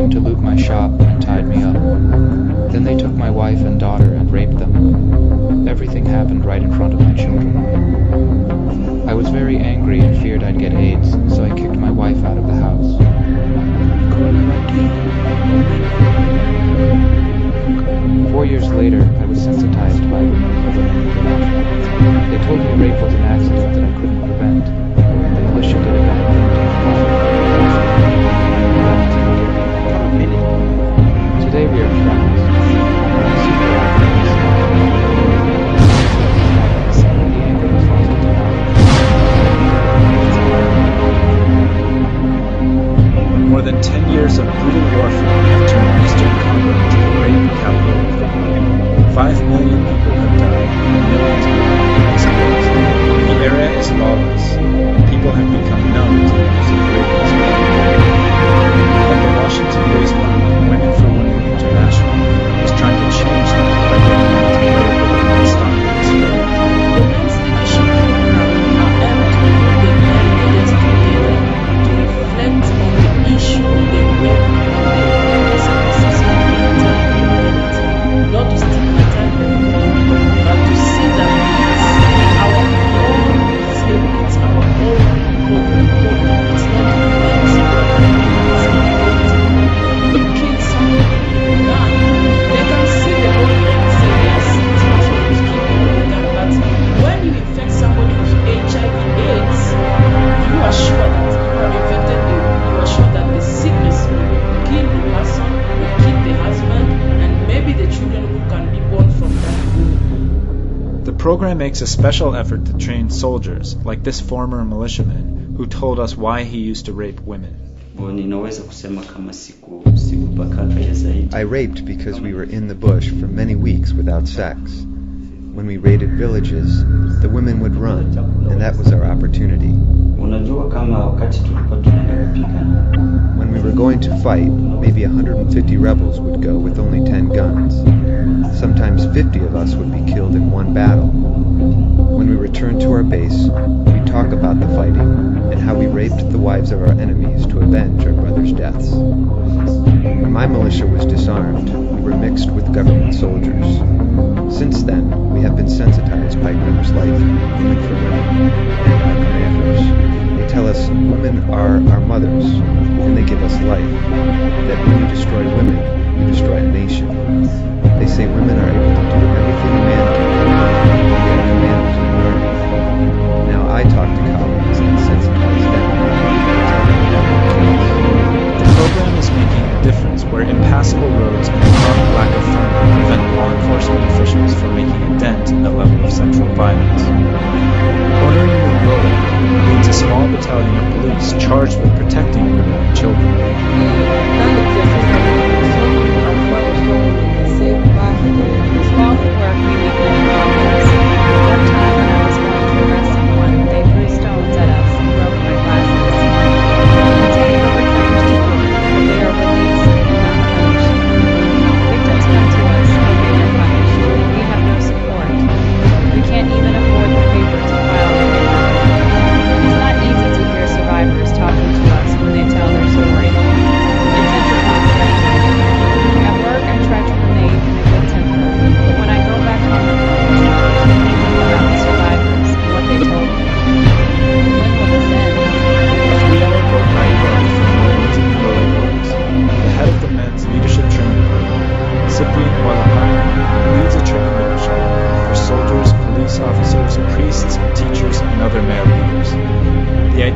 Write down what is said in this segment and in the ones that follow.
came to loot my shop and tied me up. Then they took my wife and daughter and raped them. Everything happened right in front of my children. I was very angry and feared I'd get AIDS, so I kicked my wife out of the house. Four years later, I was sensitized by More than 10 years of brutal warfare have turned Eastern Congo into the rape capital of the world. Five million people have died, and millions more have been exposed. The area is lawless, and people have become numb to the use makes a special effort to train soldiers, like this former militiaman, who told us why he used to rape women. I raped because we were in the bush for many weeks without sex. When we raided villages, the women would run, and that was our opportunity. When we were going to fight, maybe 150 rebels would go with only 10 guns. Sometimes 50 of us would be killed in one battle. When we return to our base, we'd talk about the fighting and how we raped the wives of our enemies to avenge our brothers' deaths. When my militia was disarmed, we were mixed with government soldiers. Since then, we have been sensitized by Grimmer's Life, Women for Women, and our commanders. They tell us women are our mothers, and they give us life. That when you destroy women, you destroy a nation. They say women level violence. Honoring your role means a small battalion of police charged with protecting women and children.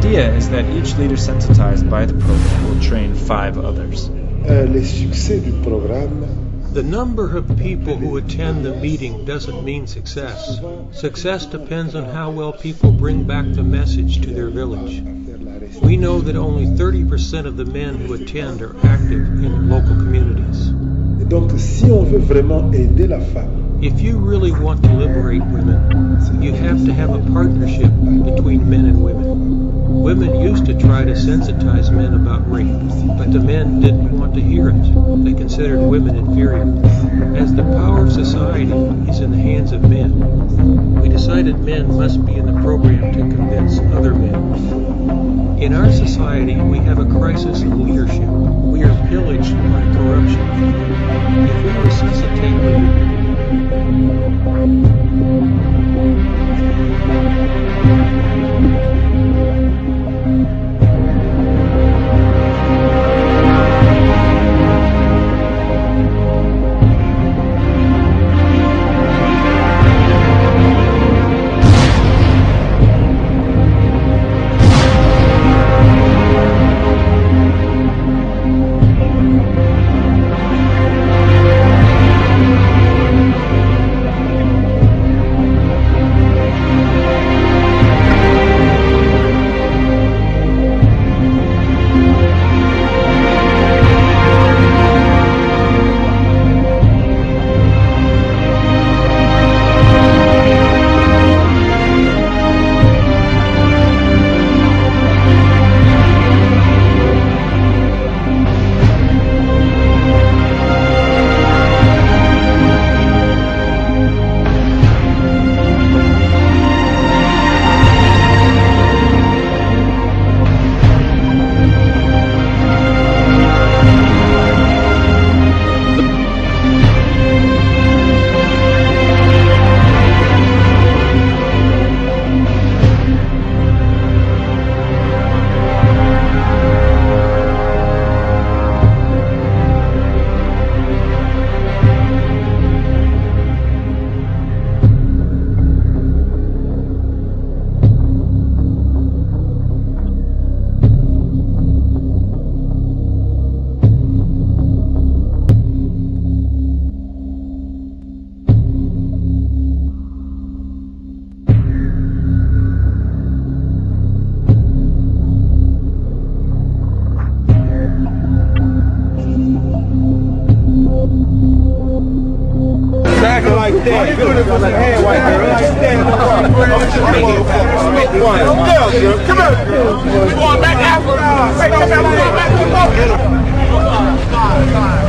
Idea is that each leader sensitized by the program will train five others. Euh, les succès du programme The number of people who attend the meeting doesn't mean success. Success depends on how well people bring back the message to their village. We know that only 30% of the men who attend are active in local communities. Et donc, si on veut vraiment aider la femme, If you really want to liberate women, you have to have a partnership between men and women. Women used to try to sensitize men about rape, but the men didn't want to hear it. They considered women inferior. As the power of society is in the hands of men, we decided men must be in the program to convince other men. In our society, we have a crisis of leadership. We are pillaged by corruption. If we resuscitate women, Back One. Girl, girl. Come here. Going back out. Come out. Come back. Come on.